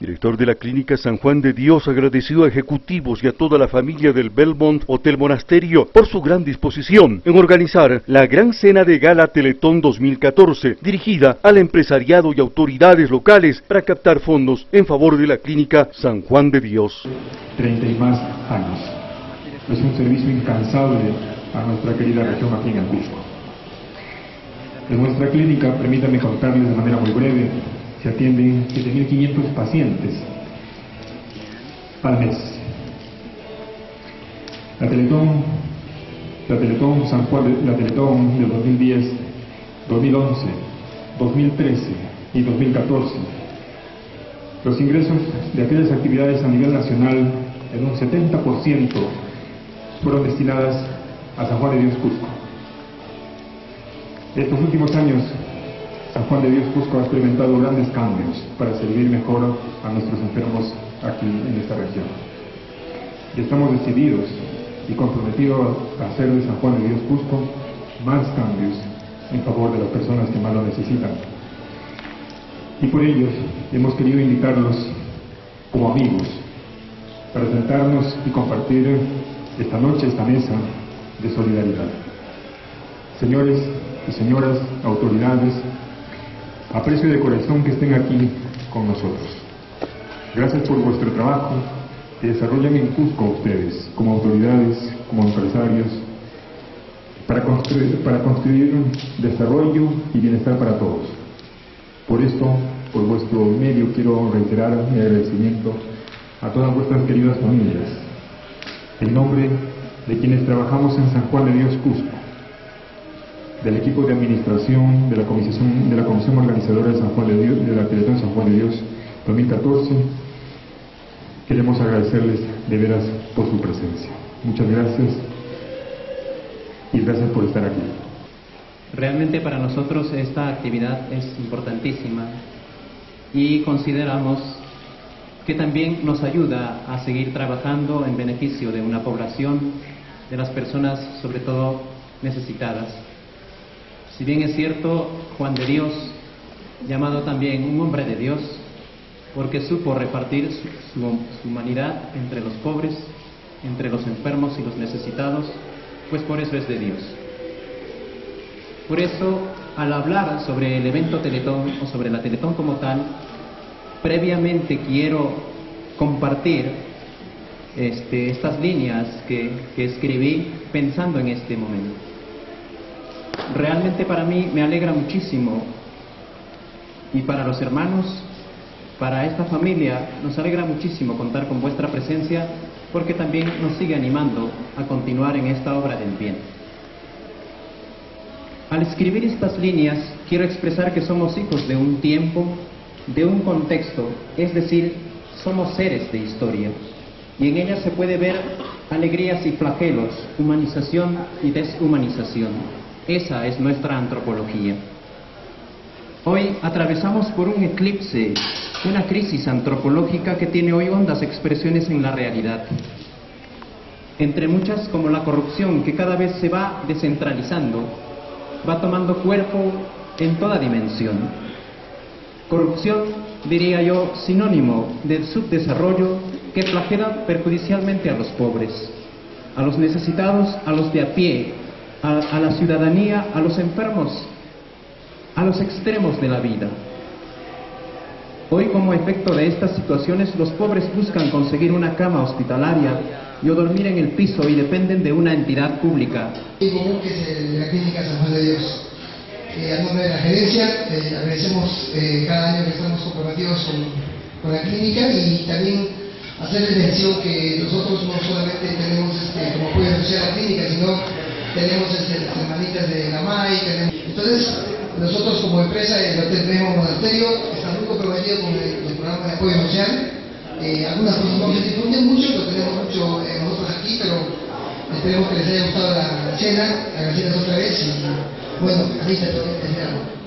director de la Clínica San Juan de Dios, agradeció a ejecutivos y a toda la familia del Belmont Hotel Monasterio por su gran disposición en organizar la gran cena de gala Teletón 2014, dirigida al empresariado y autoridades locales para captar fondos en favor de la Clínica San Juan de Dios. 30 y más años. Es un servicio incansable a nuestra querida región aquí en el Cusco. En nuestra clínica, permítanme contarles de manera muy breve, se atienden 7.500 pacientes al mes. La Teletón, la Teletón San Juan, la Teletón del 2010, 2011, 2013 y 2014. Los ingresos de aquellas actividades a nivel nacional en un 70% fueron destinadas a San Juan de Dios Cusco. Estos últimos años, San Juan de Dios Cusco ha experimentado grandes cambios para servir mejor a nuestros enfermos aquí en esta región. Y estamos decididos y comprometidos a hacer de San Juan de Dios Cusco más cambios en favor de las personas que más lo necesitan. Y por ellos hemos querido invitarlos como amigos para sentarnos y compartir esta noche esta mesa de solidaridad. Señores y señoras, autoridades, aprecio de corazón que estén aquí con nosotros. Gracias por vuestro trabajo que desarrollan en Cusco ustedes, como autoridades, como empresarios, para construir, para construir desarrollo y bienestar para todos. Por esto, por vuestro medio, quiero reiterar mi agradecimiento a todas vuestras queridas familias, en nombre de quienes trabajamos en San Juan de Dios Cusco, del equipo de administración de la comisión, de la comisión organizadora de San Juan de Dios, de la Teletón San Juan de Dios 2014, queremos agradecerles de veras por su presencia. Muchas gracias y gracias por estar aquí. Realmente para nosotros esta actividad es importantísima y consideramos que también nos ayuda a seguir trabajando en beneficio de una población, de las personas sobre todo necesitadas. Si bien es cierto, Juan de Dios, llamado también un hombre de Dios, porque supo repartir su, humanidad entre los pobres, entre los enfermos y los necesitados, pues por eso es de Dios. Por eso, al hablar sobre el evento Teletón o sobre la Teletón como tal, previamente quiero compartir este, estas líneas que escribí pensando en este momento. Realmente para mí me alegra muchísimo y para los hermanos, para esta familia, nos alegra muchísimo contar con vuestra presencia porque también nos sigue animando a continuar en esta obra del bien. Al escribir estas líneas, quiero expresar que somos hijos de un tiempo, de un contexto, es decir, somos seres de historia. Y en ella se puede ver alegrías y flagelos, humanización y deshumanización. Esa es nuestra antropología. Hoy atravesamos por un eclipse, una crisis antropológica que tiene hoy hondas expresiones en la realidad. Entre muchas como la corrupción que cada vez se va descentralizando, va tomando cuerpo en toda dimensión. Corrupción, diría yo, sinónimo del subdesarrollo que flagela perjudicialmente a los pobres, a los necesitados, a los de a pie, a, a la ciudadanía, a los enfermos, a los extremos de la vida. Hoy, como efecto de estas situaciones, los pobres buscan conseguir una cama hospitalaria y o dormir en el piso y dependen de una entidad pública. Y común que es el la Clínica San Juan de Dios. Eh, a nombre de la gerencia, eh, agradecemos eh, cada año que estamos comprometidos con, con, la clínica y también hacerles mención que nosotros no solamente tenemos este, las hermanitas de la MAI. Tenemos... Entonces, nosotros como empresa del Hotel Tenemos Monasterio estamos muy comprometidos con el, el, programa de apoyo social. Eh, algunas cosas no se difunden mucho, lo tenemos mucho eh, nosotros aquí, pero esperemos que les haya gustado la cena, agradecerles otra vez y bueno, ahí está todo.